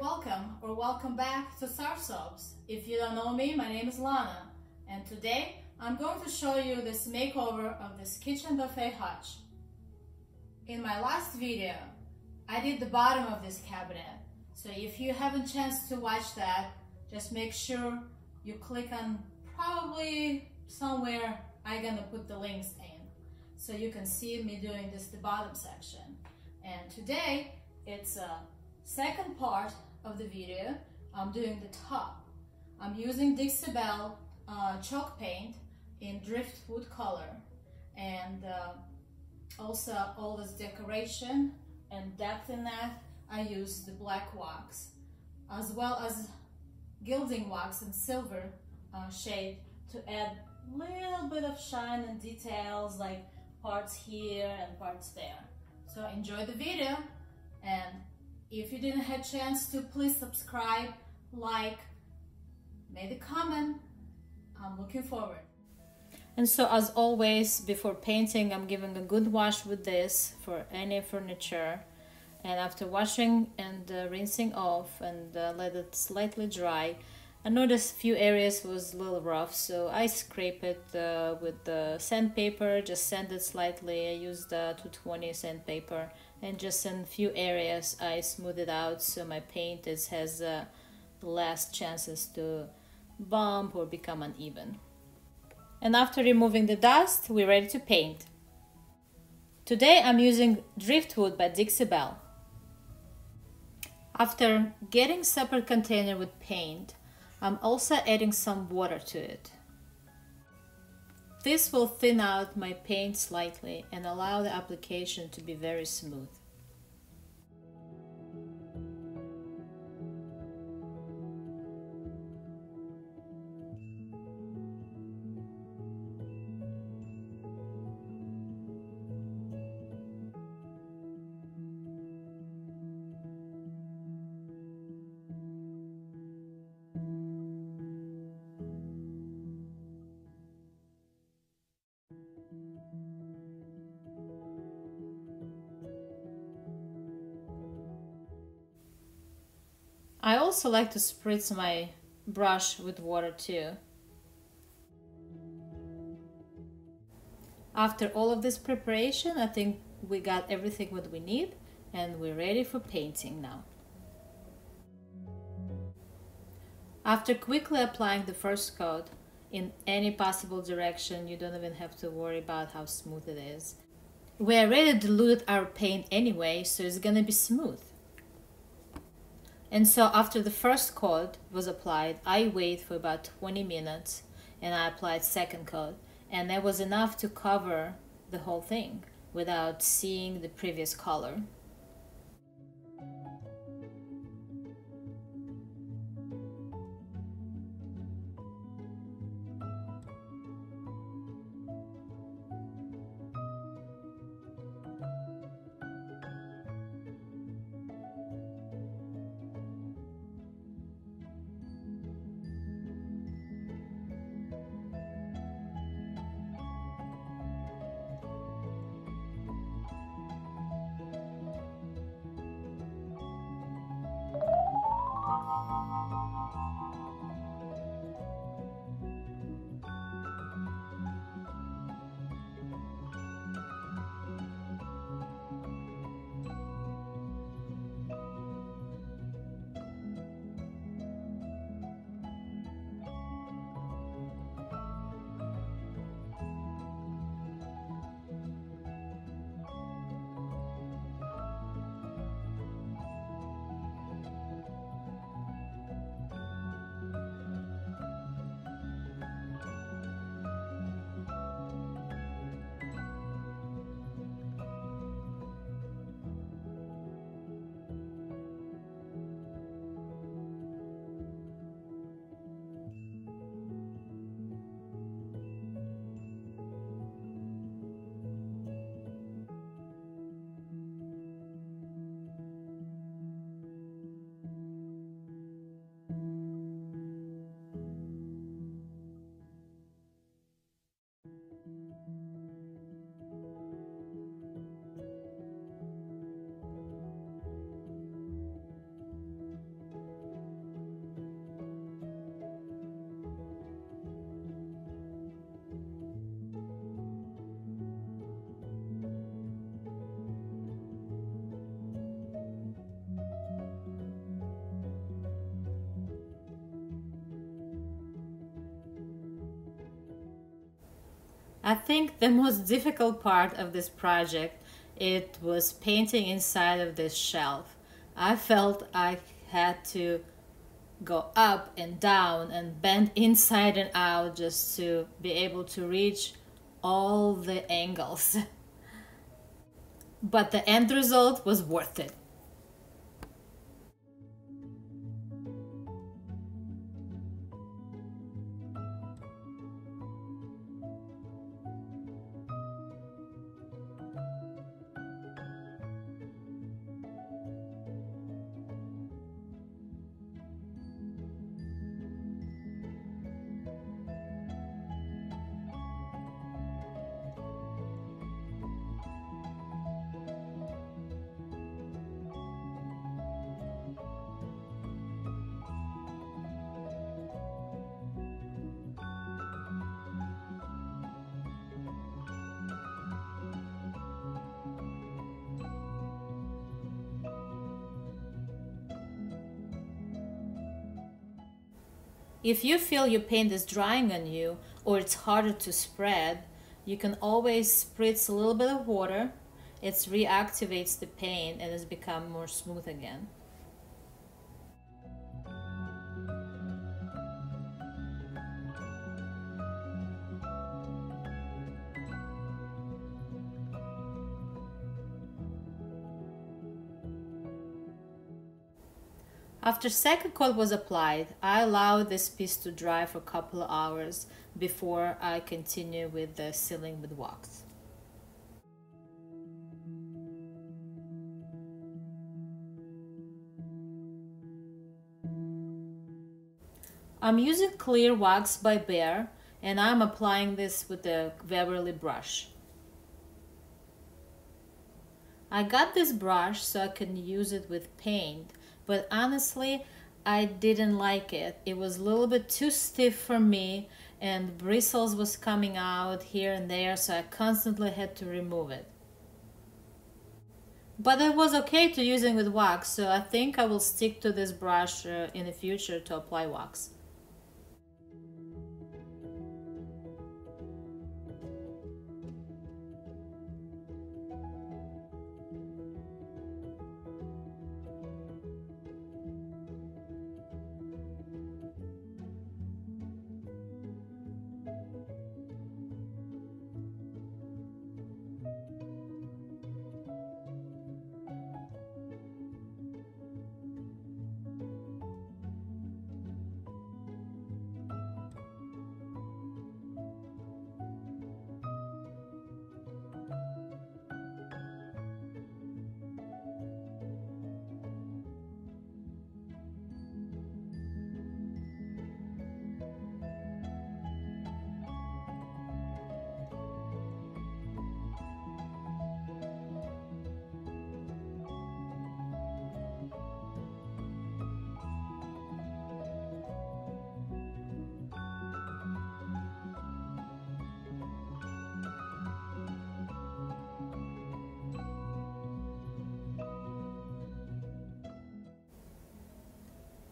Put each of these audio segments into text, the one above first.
welcome or welcome back to SAR Soaps. If you don't know me, my name is Lana and today I'm going to show you this makeover of this kitchen buffet hutch. In my last video, I did the bottom of this cabinet. So if you haven't chance to watch that, just make sure you click on probably somewhere I'm gonna put the links in so you can see me doing this the bottom section. And today it's a second part of the video, I'm doing the top. I'm using Dixie Belle uh, chalk paint in driftwood color and uh, also all this decoration and depth in that I use the black wax as well as gilding wax and silver uh, shade to add little bit of shine and details like parts here and parts there. So enjoy the video and if you didn't have a chance to, please subscribe, like, make a comment. I'm looking forward. And so as always, before painting, I'm giving a good wash with this for any furniture. And after washing and uh, rinsing off and uh, let it slightly dry, I noticed a few areas was a little rough, so I scrape it uh, with the sandpaper, just sand it slightly. I used the 220 sandpaper and just in few areas I smooth it out so my paint is, has uh, less chances to bump or become uneven. And after removing the dust, we're ready to paint. Today I'm using Driftwood by Dixie Belle. After getting separate container with paint, I'm also adding some water to it. This will thin out my paint slightly and allow the application to be very smooth. I also like to spritz my brush with water too. After all of this preparation, I think we got everything what we need and we're ready for painting now. After quickly applying the first coat in any possible direction, you don't even have to worry about how smooth it is. We already diluted our paint anyway, so it's gonna be smooth. And so after the first coat was applied, I wait for about 20 minutes and I applied second coat. And that was enough to cover the whole thing without seeing the previous color. I think the most difficult part of this project it was painting inside of this shelf. I felt I had to go up and down and bend inside and out just to be able to reach all the angles. but the end result was worth it. If you feel your paint is drying on you or it's harder to spread, you can always spritz a little bit of water. It reactivates the paint and it's become more smooth again. After second coat was applied, I allowed this piece to dry for a couple of hours before I continue with the sealing with wax. I'm using clear wax by Behr and I'm applying this with a Waverly brush. I got this brush so I can use it with paint but honestly, I didn't like it. It was a little bit too stiff for me and bristles was coming out here and there, so I constantly had to remove it. But it was okay to using with wax, so I think I will stick to this brush uh, in the future to apply wax.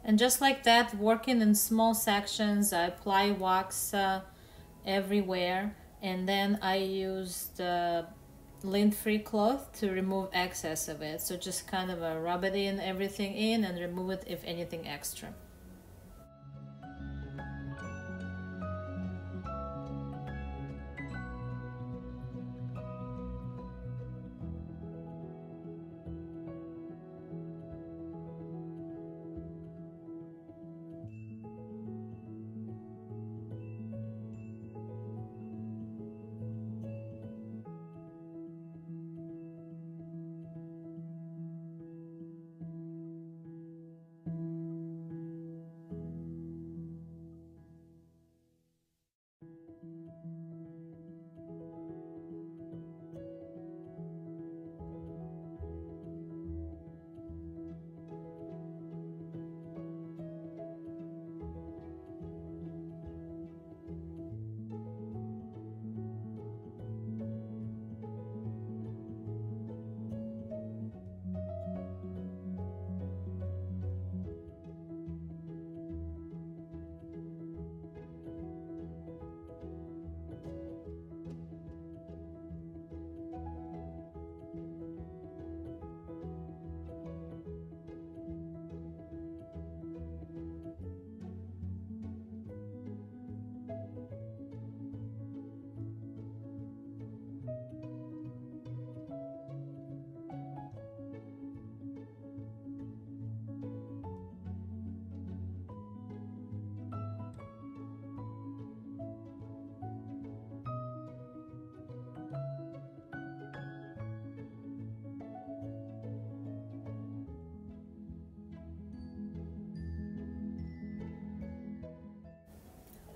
And just like that, working in small sections, I apply wax uh, everywhere. And then I use the lint-free cloth to remove excess of it. So just kind of uh, rub it in, everything in, and remove it if anything extra.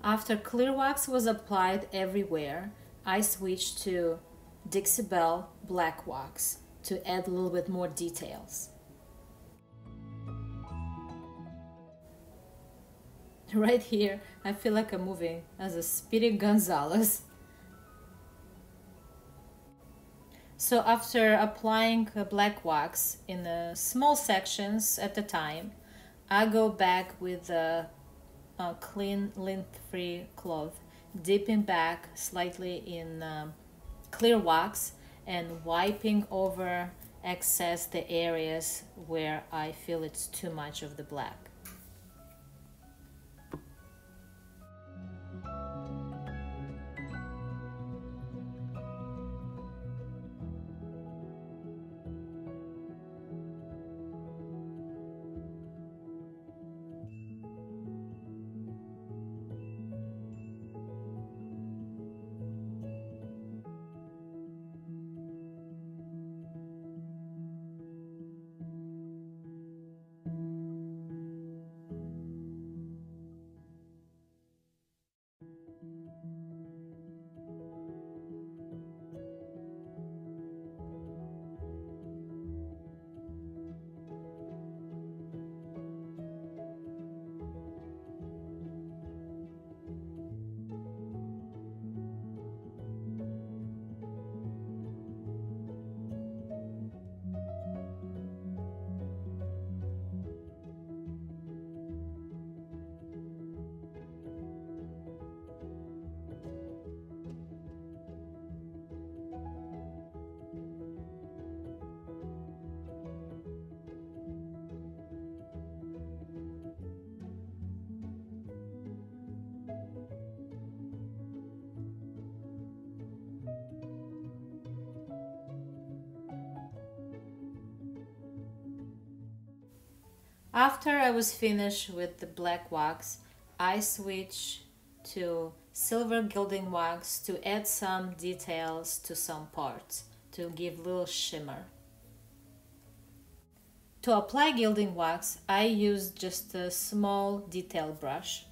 After clear wax was applied everywhere, I switched to Dixie Belle Black Wax to add a little bit more details. Right here, I feel like I'm moving as a Speedy Gonzalez. So after applying black wax in the small sections at a time, I go back with a, clean lint-free cloth, dipping back slightly in um, clear wax and wiping over excess the areas where I feel it's too much of the black. After I was finished with the black wax, I switched to silver gilding wax to add some details to some parts to give little shimmer. To apply gilding wax, I used just a small detail brush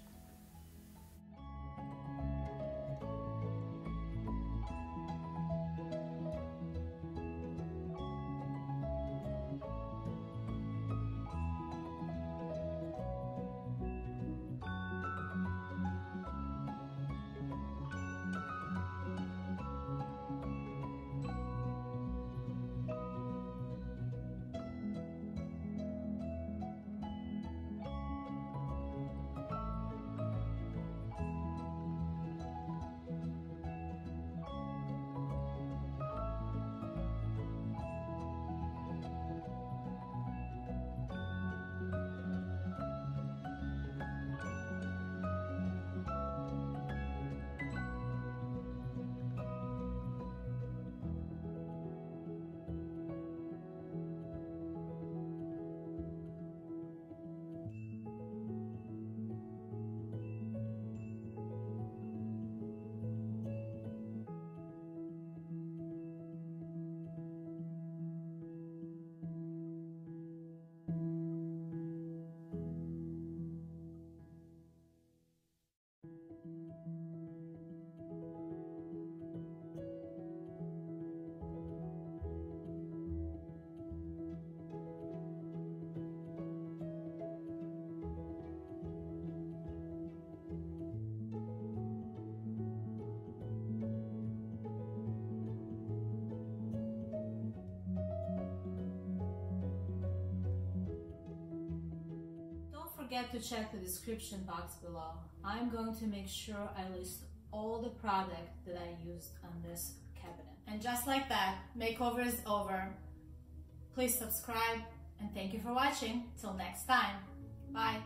forget to check the description box below. I'm going to make sure I list all the product that I used on this cabinet. And just like that, makeover is over. Please subscribe and thank you for watching. Till next time. Bye.